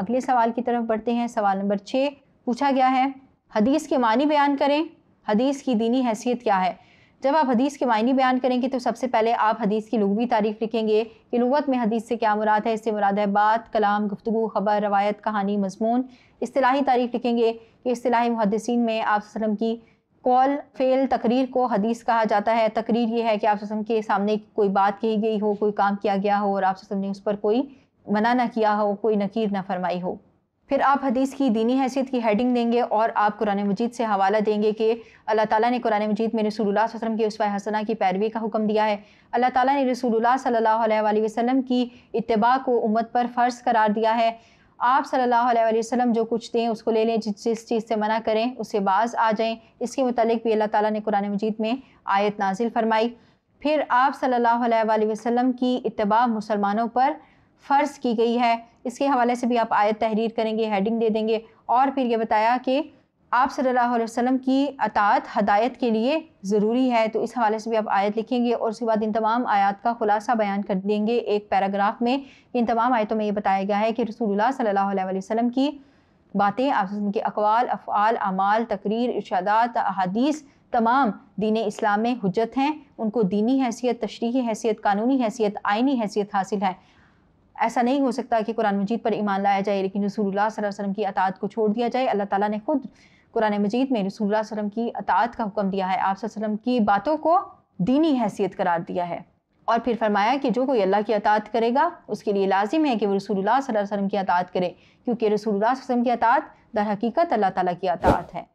अगले सवाल की तरफ़ बढ़ते हैं। सवाल नंबर छः पूछा गया है, हदीस के मानी बयान करें। हदीस की दीनी हैसियत क्या है? जब आप हदीस के मायने बयान करेंगे तो सबसे पहले आप हदीस की लघवी तारीफ़ लिखेंगे कि लुगत में हदीस से क्या मुराद है? इससे मुराद है बात, कलाम गुफ्तु ख़बर, रवायत, कहानी, मजमून। असलाही तारीफ़ लिखेंगे कि असलाही मुहदसिन में आप वसलम की कॉल, फेल, तकरीर को हदीस कहा जाता है। तकरीर ये है कि आप वसलम के सामने कोई बात कही गई हो, कोई काम किया गया हो और आप वसलम ने उस पर कोई मना ना किया हो, कोई नकीर ना फरमाई हो। फिर आप हदीस की दीनी हैसियत की हेडिंग देंगे और आप कुरान मजीद से हवाला देंगे कि अल्लाह ताला ने कुरान मजीद में रसूलुल्लाह वसल्लम की उसवा हसना की पैरवी का हुक्म दिया है। अल्लाह ताला ने रसूलुल्लाह सल्लल्लाहु अलैहि वसल्लम की इतबा को उम्मत पर फ़र्ज़ करार दिया है। आप सल्लल्लाहु अलैहि वसल्लम जो कुछ दें, उसको ले लें, जिस चीज़ से मना करें, उससे बाज आ जाएँ। इसके मतलब भी अल्लाह ताला ने कुरान मजीद में आयत नाजिल फरमाई। फिर आप सल्लल्लाहु अलैहि वसल्लम की इतबा मुसलमानों पर फ़र्ज़ की गई है। इसके हवाले से भी आप आयत तहरीर करेंगे हेडिंग दे देंगे। और फिर ये बताया कि आप सल्लल्लाहु अलैहि वसल्लम की अतात हदायत के लिए ज़रूरी है। तो इस हवाले से भी आप आयत लिखेंगे और उसके बाद इन तमाम आयत का खुलासा बयान कर देंगे एक पैराग्राफ में। इन तमाम आयतों में ये बताया गया है कि रसूलुल्लाह सल्लल्लाहु अलैहि वसल्लम की बातें आप के अकवाल अफ़ाल अमाल, तकरीर, इर्शादात अदीस तमाम दीन इस्लाम में हजत हैं। उनको दीनी हैसियत तशरी हैसियत, कानूनी हैसियत आइनी हैसियत हासिल है। ऐसा नहीं हो सकता कि कुरान मजीद पर ईमान लाया जाए, लेकिन रसूलुल्लाह वसल्लम की अतात को छोड़ दिया जाए। अल्लाह ताला ने खुद कुरान मजीद में रसूलुल्लाह वसल्लम की अतात का हुक्म दिया है। आप वसल्लम की बातों को दीनी हैसियत करार दिया है। और फिर फरमाया कि जो कोई अल्लाह की अतात करेगा, उसके लिए लाजिम है कि वो रसूलुल्लाह वसल्लम की अतात करे, क्योंकि रसूलुल्लाह वसल्लम की अतात दर हकीकत अल्लाह ताला की अतात है।